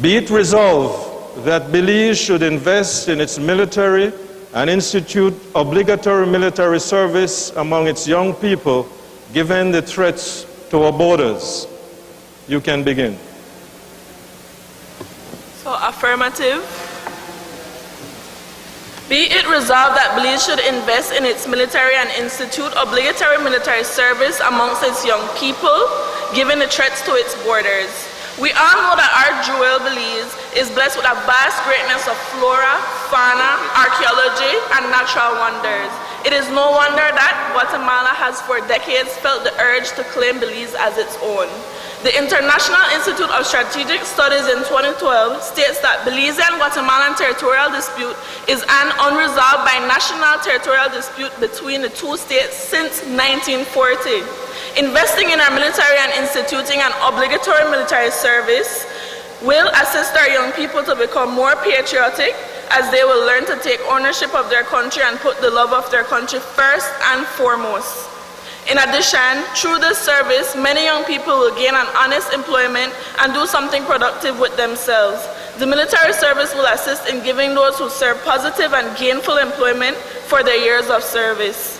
Be it resolved that Belize should invest in its military and institute obligatory military service among its young people given the threats to our borders. You can begin. So affirmative. Be it resolved that Belize should invest in its military and institute obligatory military service amongst its young people, given the threats to its borders. We all know that our jewel, Belize, is blessed with a vast greatness of flora, fauna, archaeology, and natural wonders. It is no wonder that Guatemala has for decades felt the urge to claim Belize as its own. The International Institute of Strategic Studies in 2012 states that Belize and Guatemalan territorial dispute is an unresolved binational territorial dispute between the two states since 1940. Investing in our military and instituting an obligatory military service will assist our young people to become more patriotic as they will learn to take ownership of their country and put the love of their country first and foremost. In addition, through this service, many young people will gain an honest employment and do something productive with themselves. The military service will assist in giving those who serve positive and gainful employment for their years of service.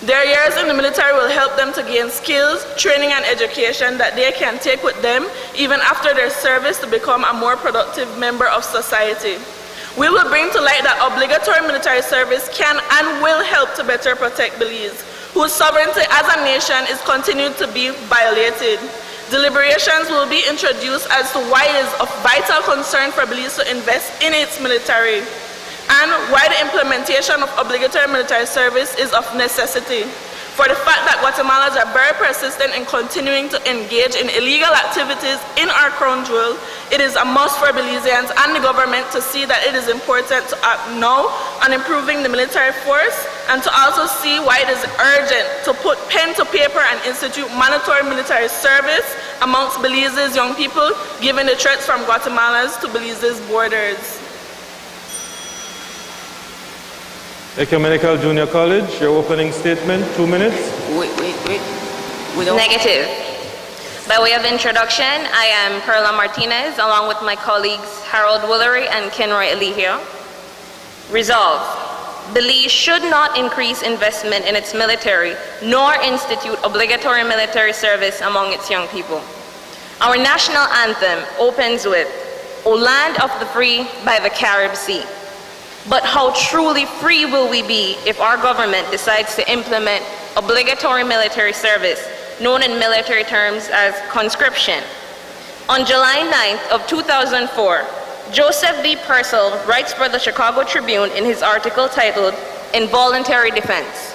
Their years in the military will help them to gain skills, training, and education that they can take with them even after their service to become a more productive member of society. We will bring to light that obligatory military service can and will help to better protect Belize whose sovereignty as a nation is continued to be violated. Deliberations will be introduced as to why it is of vital concern for Belize to invest in its military and why the implementation of obligatory military service is of necessity for the fact that Guatemalans are very persistent in continuing to engage in illegal activities in our crown jewel, it is a must for Belizeans and the government to see that it is important to act now on improving the military force and to also see why it is urgent to put pen to paper and institute mandatory military service amongst Belize's young people, given the threats from Guatemala's to Belize's borders. Ecumenical Junior College, your opening statement, two minutes. Wait, wait, wait. We don't- Negative. By way of introduction, I am Perla Martinez, along with my colleagues Harold Woolery and Kenroy Eligio. Resolve. Belize should not increase investment in its military, nor institute obligatory military service among its young people. Our national anthem opens with, O land of the free by the Carib Sea. But how truly free will we be if our government decides to implement obligatory military service, known in military terms as conscription? On July 9th of 2004, Joseph D. Purcell writes for the Chicago Tribune in his article titled Involuntary Defense.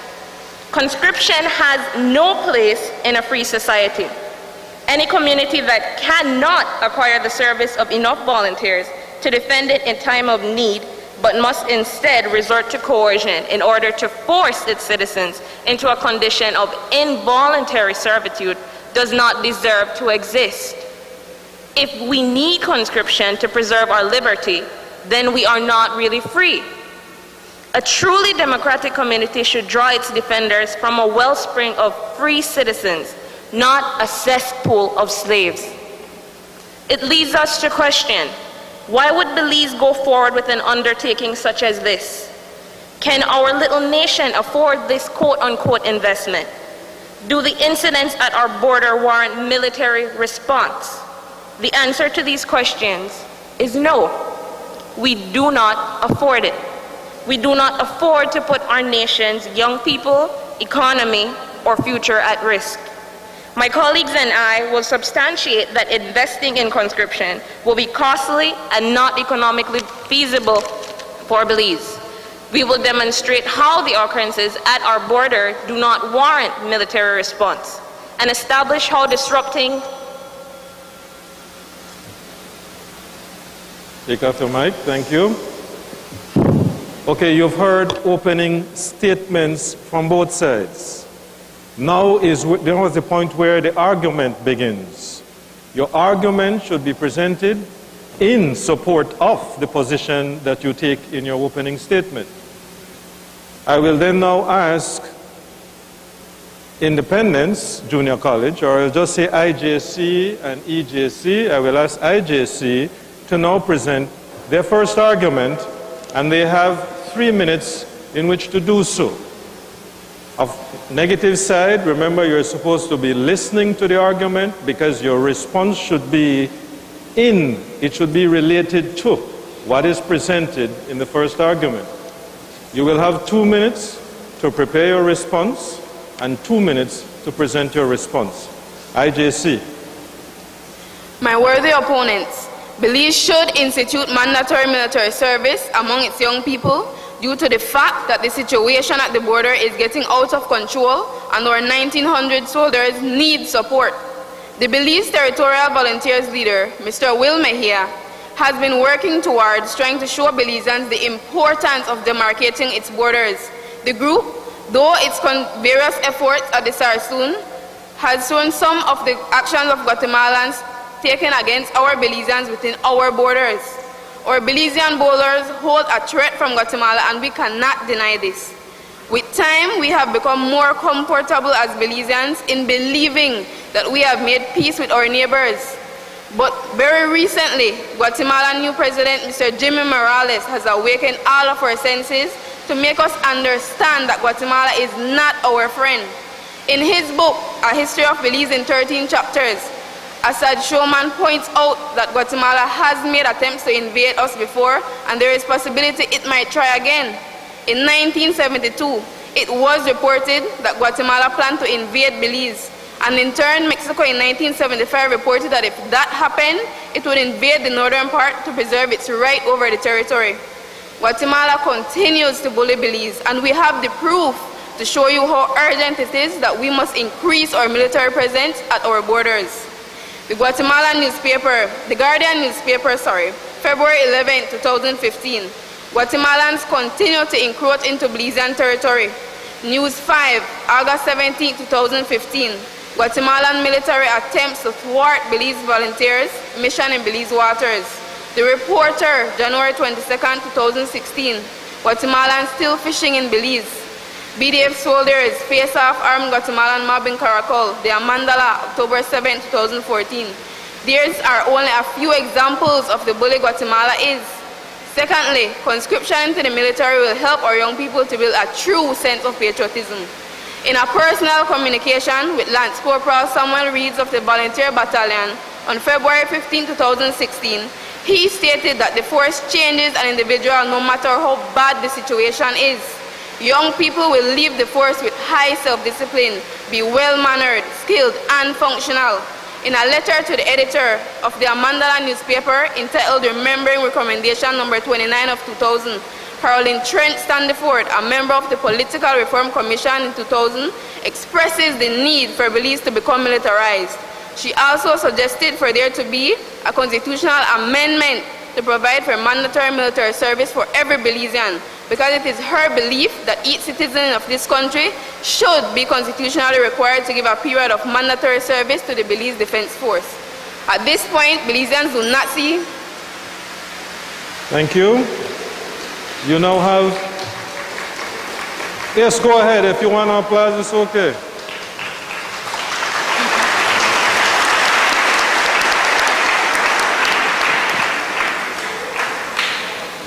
Conscription has no place in a free society. Any community that cannot acquire the service of enough volunteers to defend it in time of need but must instead resort to coercion in order to force its citizens into a condition of involuntary servitude does not deserve to exist. If we need conscription to preserve our liberty, then we are not really free. A truly democratic community should draw its defenders from a wellspring of free citizens, not a cesspool of slaves. It leads us to question why would Belize go forward with an undertaking such as this? Can our little nation afford this quote unquote investment? Do the incidents at our border warrant military response? The answer to these questions is no. We do not afford it. We do not afford to put our nation's young people, economy, or future at risk. My colleagues and I will substantiate that investing in conscription will be costly and not economically feasible for Belize. We will demonstrate how the occurrences at our border do not warrant military response and establish how disrupting Take off your mic, thank you. Okay, you've heard opening statements from both sides. Now is there was the point where the argument begins. Your argument should be presented in support of the position that you take in your opening statement. I will then now ask Independence Junior College, or I'll just say IJC and EJC. I will ask IJC to now present their first argument, and they have three minutes in which to do so. Of negative side, remember you're supposed to be listening to the argument because your response should be in, it should be related to what is presented in the first argument. You will have two minutes to prepare your response and two minutes to present your response. IJC. My worthy opponents, Belize should institute mandatory military service among its young people due to the fact that the situation at the border is getting out of control and our 1900 soldiers need support. The Belize Territorial Volunteers leader, Mr. Wil Maheia, has been working towards trying to show Belizeans the importance of demarcating its borders. The group, though its various efforts at the Sarstoon, has shown some of the actions of Guatemalans taken against our Belizeans within our borders. Our Belizean bowlers hold a threat from Guatemala and we cannot deny this. With time, we have become more comfortable as Belizeans in believing that we have made peace with our neighbors. But very recently, Guatemalan new president, Mr. Jimmy Morales, has awakened all of our senses to make us understand that Guatemala is not our friend. In his book, A History of Belize in 13 chapters, Assad Shoman points out that Guatemala has made attempts to invade us before and there is possibility it might try again. In 1972, it was reported that Guatemala planned to invade Belize and in turn, Mexico in 1975 reported that if that happened, it would invade the northern part to preserve its right over the territory. Guatemala continues to bully Belize, and we have the proof to show you how urgent it is that we must increase our military presence at our borders. The Guatemalan newspaper, the Guardian newspaper, sorry, February 11, 2015, Guatemalans continue to encroach into Belizean territory. News 5, August 17, 2015, Guatemalan military attempts to thwart Belize volunteers' mission in Belize waters. The reporter, January 22, 2016, Guatemalans still fishing in Belize. BDF soldiers face off armed Guatemalan mob in Caracol, the Amandala, October 7, 2014. These are only a few examples of the bully Guatemala is. Secondly, conscription into the military will help our young people to build a true sense of patriotism. In a personal communication with Lance Corporal Samuel Reeds of the Volunteer Battalion on February 15, 2016, he stated that the force changes an individual no matter how bad the situation is. Young people will leave the force with high self-discipline, be well-mannered, skilled, and functional. In a letter to the editor of the Amandala newspaper entitled Remembering Recommendation number 29 of 2000, Carolyn Trench Sandiford, a member of the Political Reform Commission in 2000, expresses the need for Belize to become militarized. She also suggested for there to be a constitutional amendment to provide for mandatory military service for every Belizean because it is her belief that each citizen of this country should be constitutionally required to give a period of mandatory service to the Belize Defense Force. At this point, Belizeans do not see. Thank you. You now have. Yes, go ahead. If you want to it's okay.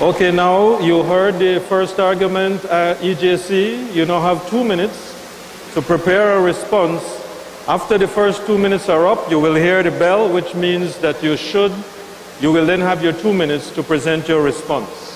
Okay, now you heard the first argument at EJC. You now have two minutes to prepare a response. After the first two minutes are up, you will hear the bell, which means that you should, you will then have your two minutes to present your response.